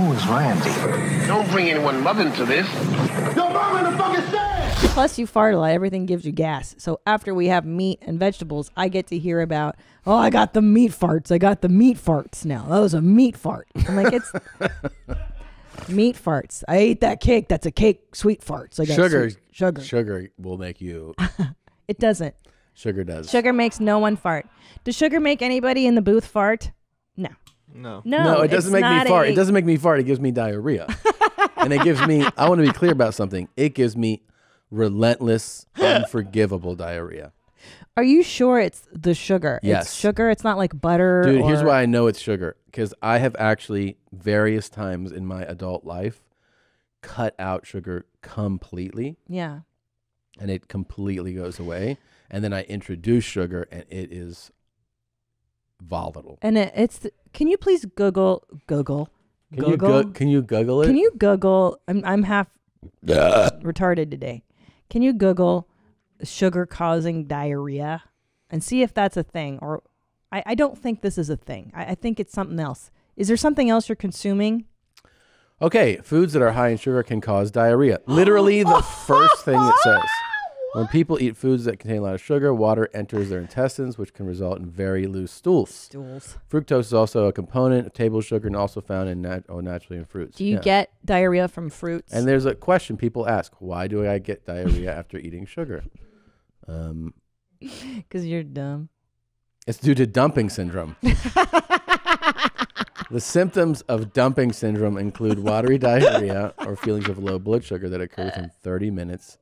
Who is Randy? Don't bring anyone love into this. Your mom in the fucking stand! Plus, you fart a lot. Everything gives you gas. So after we have meat and vegetables, I get to hear about, oh, I got the meat farts. I got the meat farts now. That was a meat fart. I'm like, it's meat farts. I ate that cake. That's a cake. Sweet farts. I got Sugar, sweet- sugar. sugar will make you. It doesn't. Sugar does. Sugar makes no one fart. Does sugar make anybody in the booth fart? No. No. No. No, it doesn't make me fart. a- It doesn't make me fart. It gives me diarrhea. and it gives me, I want to be clear about something. It gives me relentless, unforgivable diarrhea. Are you sure it's the sugar? Yes. It's sugar. It's not like butter. Dude, here's why I know it's sugar. Because I have actually, various times in my adult life, cut out sugar completely. Yeah. And it completely goes away. And then I introduce sugar and it is volatile. And it, it's. Can you please Google Google? Can you, Google? gu- can you Google it? Can you Google? I'm I'm half retarded today. Can you Google sugar causing diarrhea and see if that's a thing? Or I, I don't think this is a thing. I, I think it's something else. Is there something else you're consuming? Okay, foods that are high in sugar can cause diarrhea. Literally, the first thing it says. When people eat foods that contain a lot of sugar, water enters their intestines, which can result in very loose stools. Stools. Fructose is also a component of table sugar and also found in nat- oh, naturally in fruits. Do you Yeah. get diarrhea from fruits? And there's a question people ask: Why do I get diarrhea after eating sugar? Um, Because you're dumb. it's due to dumping syndrome. the symptoms of dumping syndrome include watery diarrhea or feelings of low blood sugar that occur within 30 minutes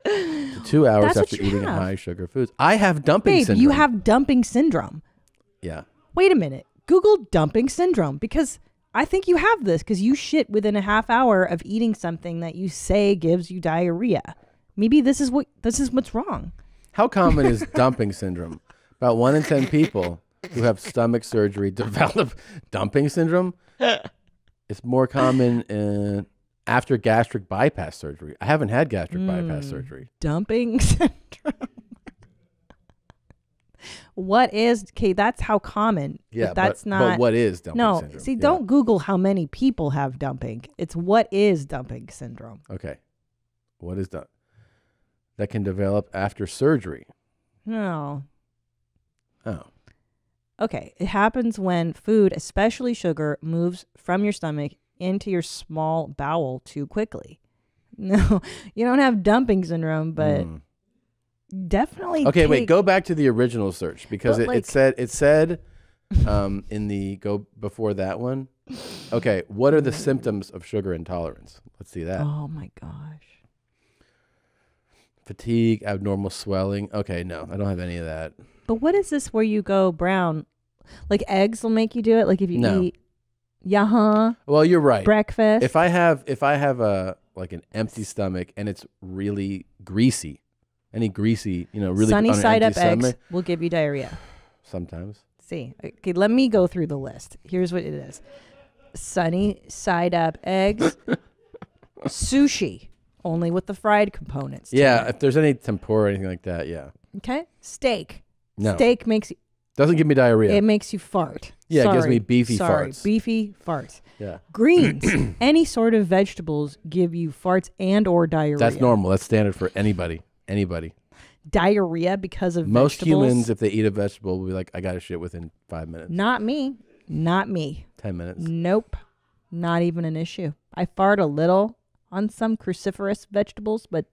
to two hours That's what after you eating have. high sugar foods. I have dumping Babe, syndrome. you have dumping syndrome. yeah. Wait a minute. Google dumping syndrome because I think you have this because you shit within a half hour of eating something that you say gives you diarrhea. Maybe this is what this is what's wrong. How common is dumping syndrome? About one in 10 people who have stomach surgery develop dumping syndrome. It's more common in, after gastric bypass surgery. I haven't had gastric bypass Mm. surgery. Dumping syndrome. what is okay? That's how common. Yeah, but that's but- not. but what is dumping syndrome. no, syndrome? see, Yeah. don't Google how many people have dumping. It's what is dumping syndrome. Okay. What is that? That can develop after surgery. No. Oh. Okay, it happens when food, especially sugar, moves from your stomach into your small bowel too quickly. No, you don't have dumping syndrome, but Mm. definitely. Okay, wait. Go back to the original search because it, like- it said it said um, in the go before that one. Okay, what are the symptoms of sugar intolerance? Let's see that. Oh my gosh. Fatigue, abnormal swelling. Okay, no, I don't have any of that. But what is this where you go brown? Like eggs will make you do it. Like if you No. eat, yeah, huh? Well, you're right. Breakfast. If I have if I have a like an empty stomach and it's really greasy, any greasy, you know, really sunny on an side up empty eggs stomach, will give you diarrhea. sometimes. See, okay, let me go through the list. Here's what it is: sunny side up eggs, sushi, only with the fried components. to Yeah, it. if there's any tempura or anything like that, yeah. Okay. Steak. No. Steak makes you. Doesn't give me diarrhea. It makes you fart. Yeah, it gives me beefy Sorry, farts. Beefy farts. Yeah. Greens. any sort of vegetables give you farts and or diarrhea. That's normal. That's standard for anybody. Anybody. Diarrhea because of Most vegetables. humans, if they eat a vegetable, will be like, I got to shit within five minutes, Not me. Not me. 10 minutes. Nope. Not even an issue. I fart a little on some cruciferous vegetables, but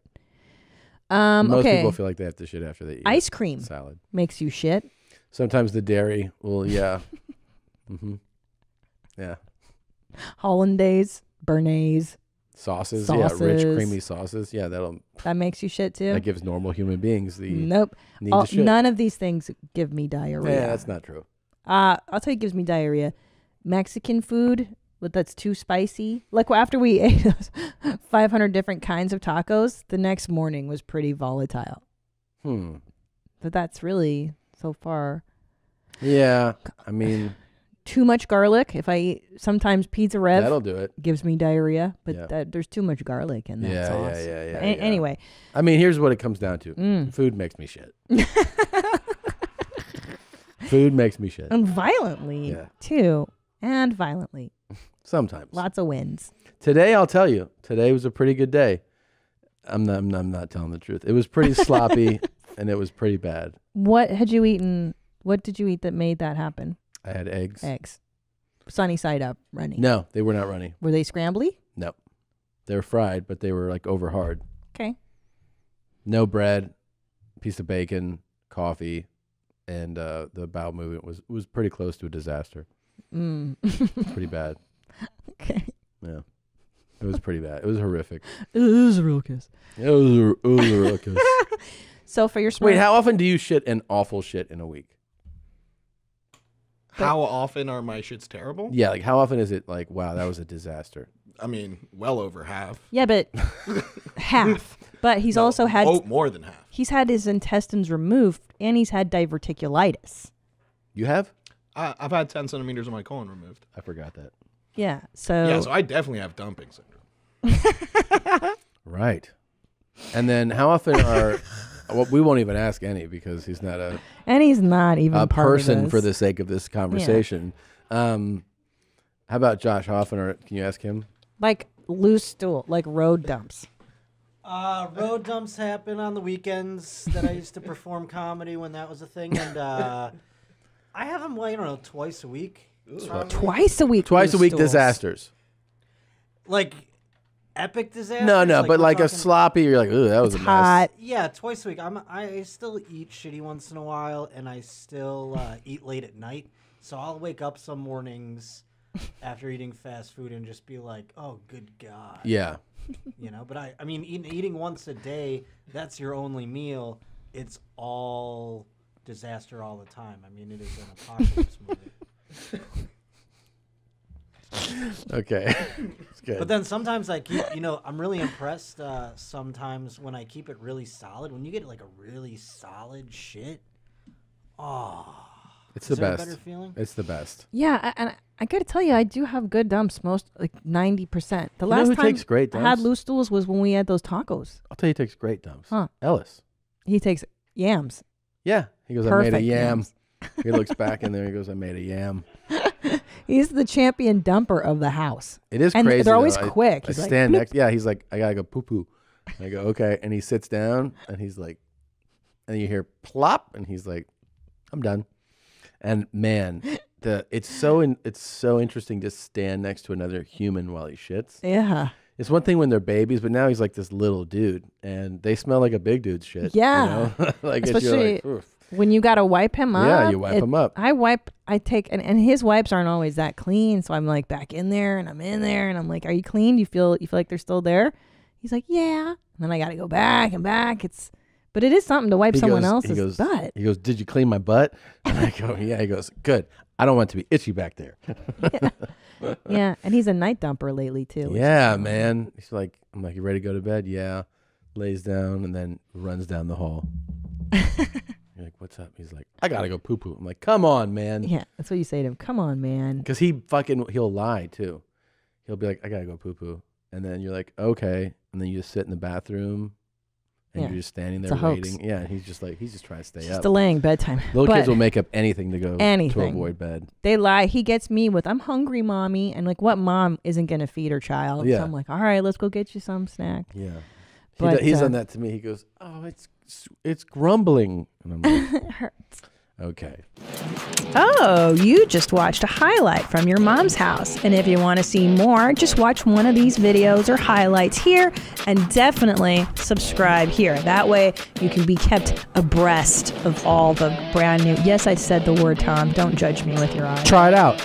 um Most okay. people feel like they have to shit after they eat Ice cream salad. makes you shit. Sometimes the dairy will, yeah. mm-hmm. Yeah. Hollandaise, Béarnaise. Sauces, yeah, rich, creamy sauces. Yeah, that'll, That makes you shit too. that gives normal human beings the nope. All- none of these things give me diarrhea. Yeah, that's not true. Uh, I'll tell you, it gives me diarrhea. Mexican food, but that's too spicy. Like after we ate those 500 different kinds of tacos, the next morning was pretty volatile. Hmm. But that's really so far Yeah, I mean, too much garlic. If I eat sometimes pizza rev, That'll do it. Gives me diarrhea, but Yeah. that, there's too much garlic in that yeah, sauce. yeah, yeah, yeah, a- yeah. Anyway, I mean, here's what it comes down to. Mm. Food makes me shit. Food makes me shit. and violently Yeah. too. and violently. Sometimes. Lots of wins. Today, I'll tell you, today was a pretty good day. I'm not, I'm not, I'm not telling the truth. It was pretty sloppy and it was pretty bad. What had you eaten? What did you eat that made that happen? I had eggs. Eggs. Sunny side up, runny. No, they were not runny. Were they scrambly? No. They were fried, but they were like over hard. Okay. No bread, piece of bacon, coffee, and uh, the bowel movement was was pretty close to a disaster. Mm. Pretty bad. okay. Yeah. It was pretty bad. It was horrific. It is a real kiss. It was a, it was a ruckus. So for your smart, Wait, how often do you shit an awful shit in a week? How often are my shits terrible? Yeah, like how often is it like, wow, that was a disaster? I mean, well over half. yeah, but half. But he's also had oh, more than half. he's had his intestines removed and he's had diverticulitis. You have? I, I've had 10 centimeters of my colon removed. I forgot that. Yeah. So, Yeah, so I definitely have dumping syndrome. Right. And then how often are well, we won't even ask any because he's not a, and he's not even a part of person this. for the sake of this conversation. Um how about Josh how Or can you ask him? Like loose stool, like road dumps. Uh, road dumps happen on the weekends that I used to perform comedy when that was a thing, and uh, I have them. Well, I don't know, twice a week. Twice a week. Twice a week stools. disasters. Like epic disasters. No, no, but we're like a sloppy, you're like, ooh, that was a hot. Yeah, twice a week. I'm. I still eat shitty once in a while, and I still uh, eat late at night. So I'll wake up some mornings after eating fast food and just be like, "Oh, good God." Yeah. you know but i i mean eating, eating once a day that's your only meal it's all disaster all the time i mean it is an apocalypse movie Okay. It's good. but then sometimes i keep you know i'm really impressed uh sometimes when i keep it really solid when you get like a really solid shit oh it's is the a best. better feeling It's the best. Yeah, I- and I, I got to tell you, I do have good dumps. Most like ninety percent. The You know last who time takes great I had loose stools was when we had those tacos. I'll tell you, he takes great dumps. Huh. Ellis. He takes yams. Yeah. He goes, I made a yam. yams. he looks back in there. He goes, I made a yam. He's the champion dumper of the house. It is And crazy. they're always though. Quick. I, He's like, stand "Bloop." next. Yeah, he's like, I gotta go poo poo. I go, okay, and he sits down, and he's like, and you hear plop, and he's like, I'm done. And man, the it's so in, it's so interesting to stand next to another human while he shits. Yeah. It's one thing when they're babies, but now he's like this little dude, and they smell like a big dude's shit. you Yeah. know? like Especially like. When you got to wipe him up. Yeah, you wipe it- him up. I wipe, I take, and, and his wipes aren't always that clean. So I'm like back in there and I'm in there and I'm like, are you clean? You feel, you feel like they're still there? He's like, yeah. And then I got to go back and back. It's, but it is something to wipe He someone goes- else's he goes, butt. He goes, "Did you clean my butt?" And I go, "Yeah." He goes, "Good. I don't want it to be itchy back there." yeah. And he's a night dumper lately too. yeah, man. He's like, "I'm like, you ready to go to bed?" Yeah. Lays down and then runs down the hall. "What's up?" He's like, "I gotta go poo poo." I'm like, "Come on, man." Yeah. That's what you say to him. Come on, man. Because he fucking he'll lie too. He'll be like, "I gotta go poo poo," and then you're like, "Okay," and then you just sit in the bathroom. And Yeah. you're just standing It's there a hoax. waiting. Yeah, and he's just like he's just trying to stay Just up. delaying bedtime. Little but kids will make up anything to go to Anything. avoid bed. they lie. He gets me with, I'm hungry, mommy. And like, what mom isn't going to feed her child? Yeah. So I'm like, all right, let's go get you some snack. Yeah. He But, do- he's uh, done that to me. He goes, "Oh, it's it's grumbling," and I'm like, it hurts. "Okay." Oh, you just watched a highlight from your mom's house. And if you want to see more, just watch one of these videos or highlights here and definitely subscribe here. That way you can be kept abreast of all the brand new. Yes, I said the word Tom. Don't judge me with your eyes. Try it out.